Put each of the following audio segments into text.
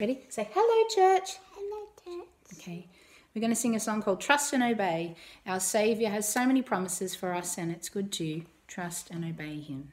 Ready? Say hello, church. Hello, church. Okay. We're going to sing a song called Trust and Obey. Our Saviour has so many promises for us, and it's good to trust and obey Him.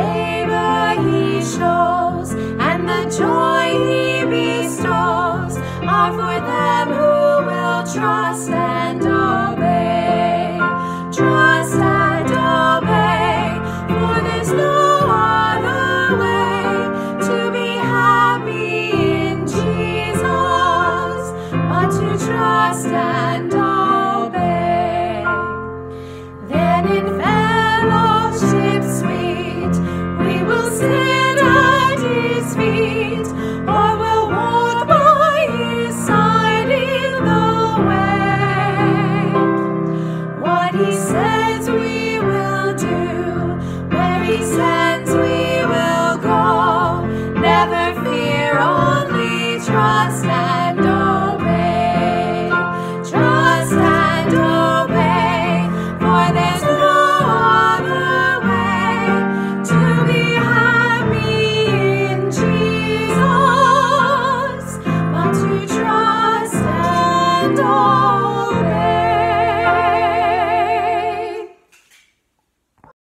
he shows and the joy he bestows are for them who will trust and obey. Trust and obey, for there's no other way to be happy in Jesus but to trust and obey.